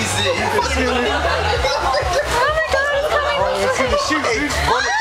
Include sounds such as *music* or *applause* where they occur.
Easy. oh my god, I'm coming! Oh, let's the shoot, dude. *laughs*